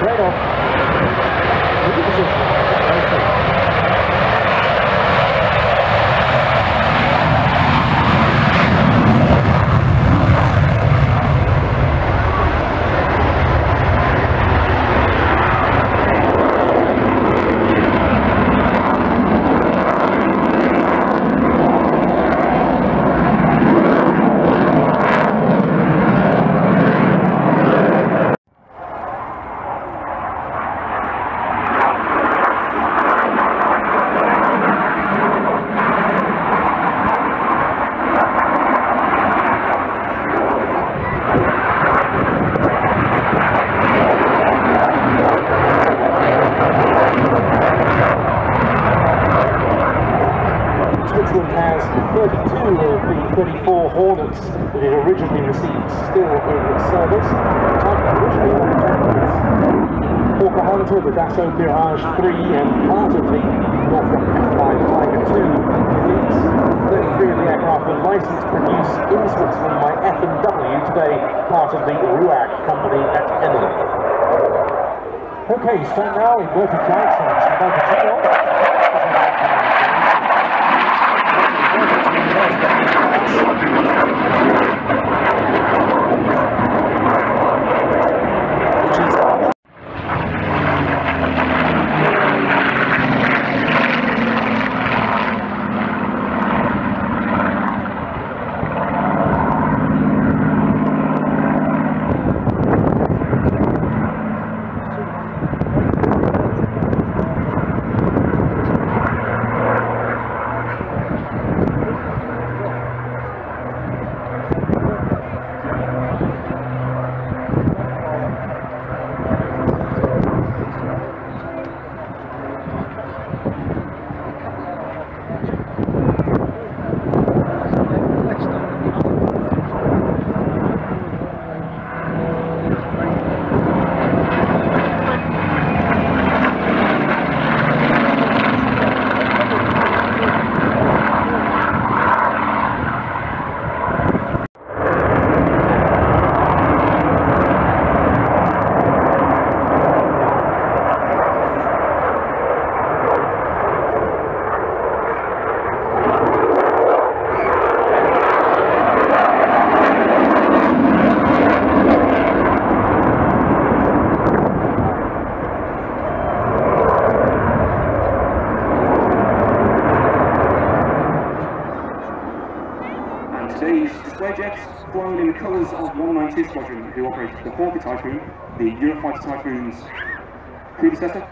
straight off. Into position. Okay. Switzerland has 32 of the 34 Hornets that it originally received still in service. Type originally Hawker Hunter, the Dassault Mirage 3 and part of the Northrop F5 Tiger 2 fleets. 33 of the aircraft were licensed produced in Switzerland by F&W, today part of the RUAG company at Emmen. Okay, stand now, inverted flights and about to take off. And today's display jets flown in the colours of 192 Squadron, who operated the Hawker Typhoon, the Eurofighter Typhoon's predecessor.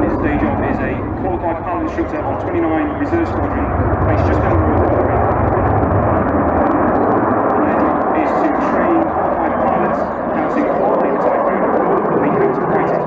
This day job is a qualified pilot instructor on 29 Reserve Squadron, based just down the road from Korea. Their job is to train qualified pilots how to fly the Typhoon and how to operate it.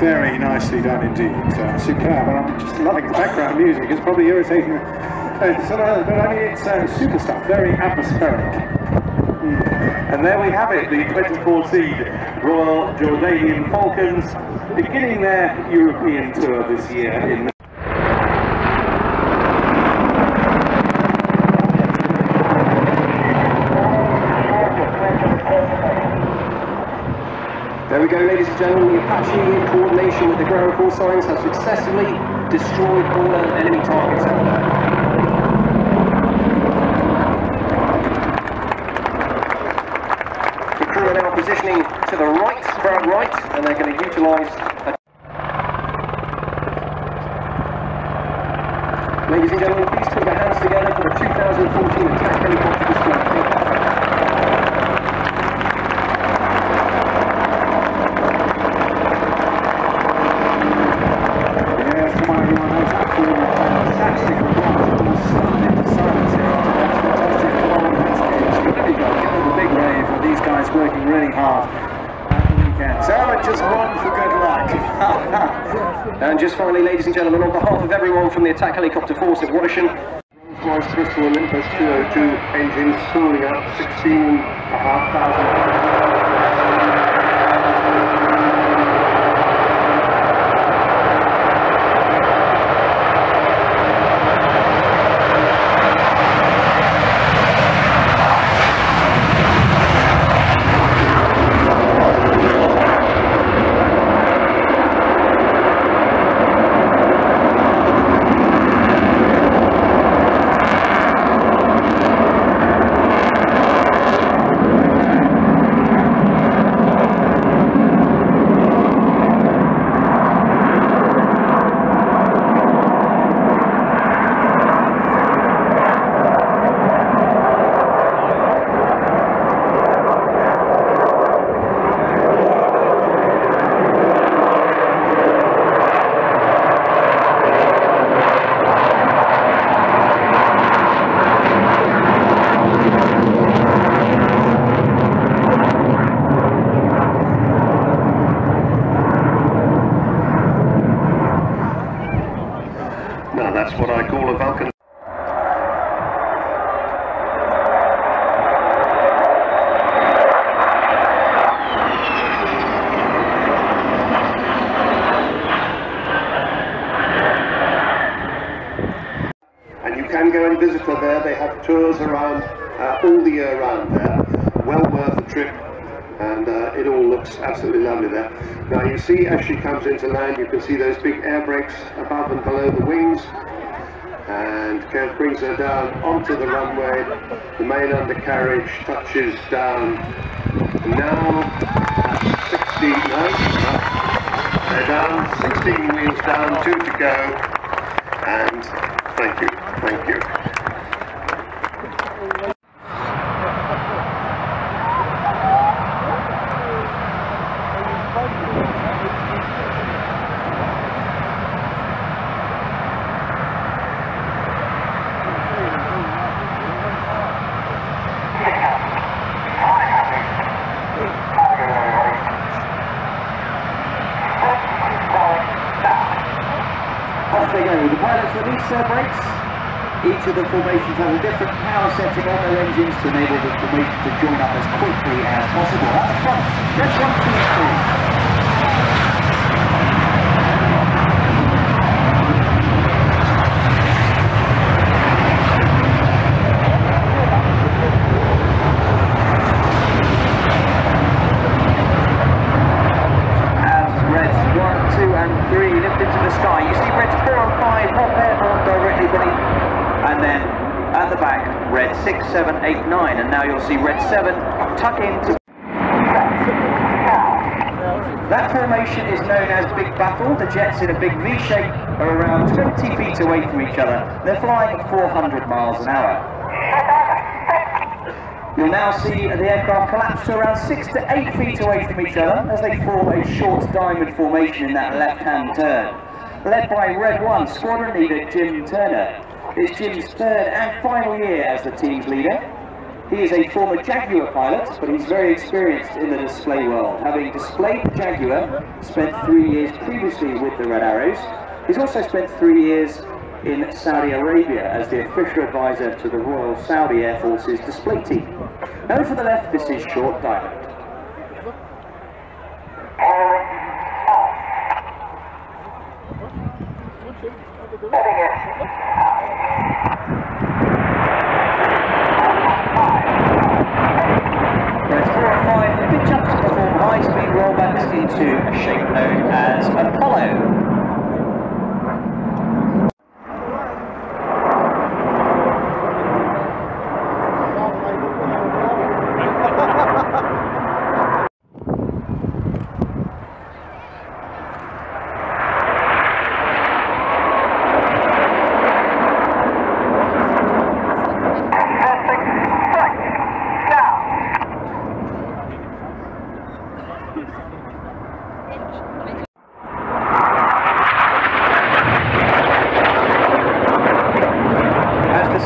Very, done indeed. Uh, superb. I'm just loving the background music. It's probably irritating. Uh, but I mean, it's uh, super stuff. Very atmospheric. And there we have it, the 24 seed Royal Jordanian Falcons beginning their European tour this year in There The Apache, in coordination with the ground call signs, have successfully destroyed all enemy targets out there. The crew are now positioning to the right, ground right, and they're going to utilise a Ladies and gentlemen, please put your hands together for the 2014 attack helicopter display. Yes, come on, everyone. That was absolutely fantastic performance. It was stunned into silence here after that fantastic foreign landscapes. But there you go, give them a big wave of these guys working really hard at the weekend. So, just one for good luck. And just finally, ladies and gentlemen, on behalf of everyone from the attack helicopter force at Wattisham, Rolls-Royce Bristol Olympus 202 engines spooling up 16,500. Now that's what I call a Vulcan. And you can go and visit her there. Tours around uh, all the year round there. Well worth the trip. And uh, it all looks absolutely lovely there. Now you see as she comes into land, you can see those big air brakes above and below the wings. And Kev brings her down onto the runway. The main undercarriage touches down. Now, at 16, no, no. they're down, 16 wheels down, two to go. And thank you, thank you. off they go. The pilots release their brakes. Each of the formations has a different power setting on their engines to enable the formation to join up as quickly as possible. Red one, two, three. as reds 1, 2 and 3 lift into the sky. You see reds 4 and 5 hot air on directly beneath and then at the back red 6, 7, 8, 9 and now you'll see red 7 tuck into that formation is known as Big Battle. The jets in a big V shape are around 20 feet away from each other. They're flying at 400 miles an hour. You'll now see the aircraft collapse to around six to eight feet away from each other as they form a short diamond formation in that left-hand turn. Led by Red 1 squadron leader Jim Turner. It's Jim's third and final year as the team's leader. He is a former Jaguar pilot, but he's very experienced in the display world, having displayed the Jaguar, spent three years previously with the Red Arrows. He's also spent three years in Saudi Arabia as the official advisor to the Royal Saudi Air Force's display team. Now for the left, this is Short Diamond.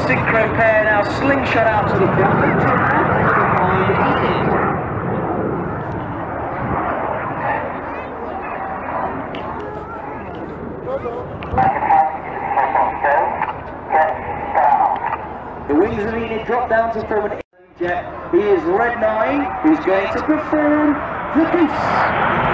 synchro pair now slingshot out to the front. Behind Enid. The wings of Enid drop down to form an jet. He is Red 9, who's going to perform the goose.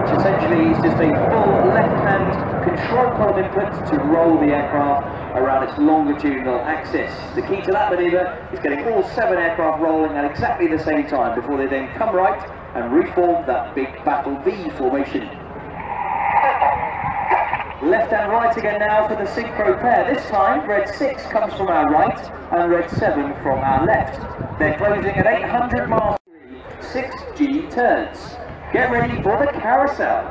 which essentially is just a full left-hand control column input to roll the aircraft around its longitudinal axis. The key to that manoeuvre is getting all seven aircraft rolling at exactly the same time before they then come right and reform that big battle V formation. Left and right again now for the synchro pair. This time, red 6 comes from our right and red 7 from our left. They're closing at 800 miles per hour, 6G turns. Get ready for the carousel.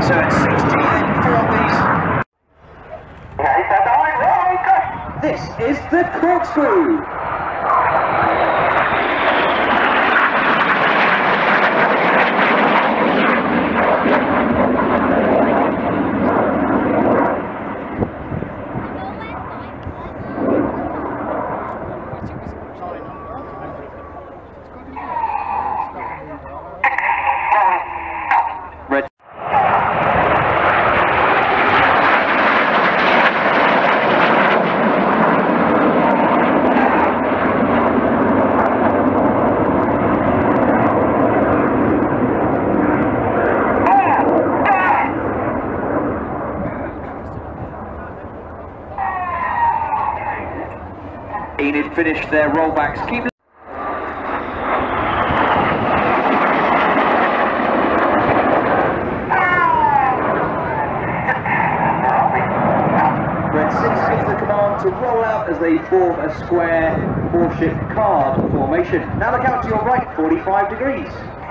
So at 6G they perform these. This is the Enid finished their rollbacks. Keep Red 6 gives the command to roll out as they form a square four-ship card formation. Now look out to your right, 45 degrees.